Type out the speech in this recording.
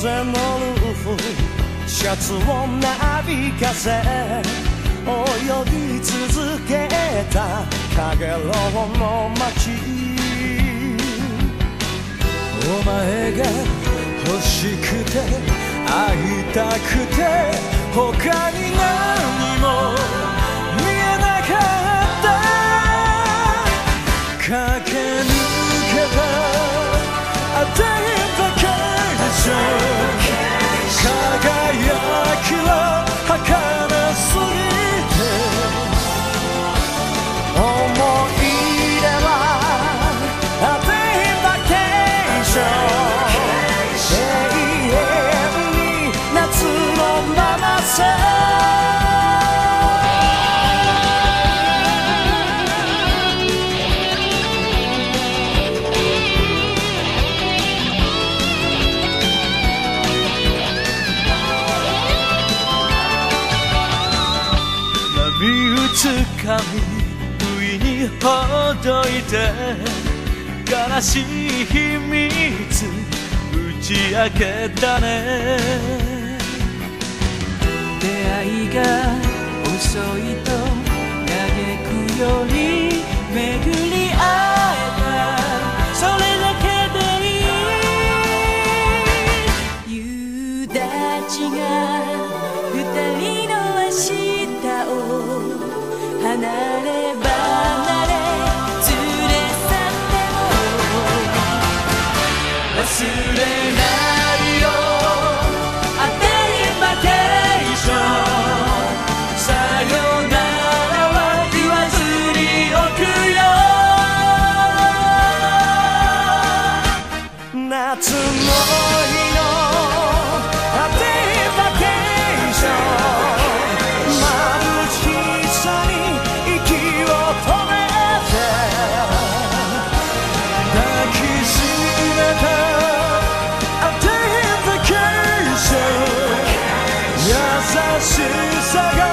シャツをなびかせ泳ぎ続けたかげろうの街。お前が欲しくて会いたくて他に何も掴み不意にほどいて悲しい秘密打ち明けたね。出会いが遅いなれ 다시 사가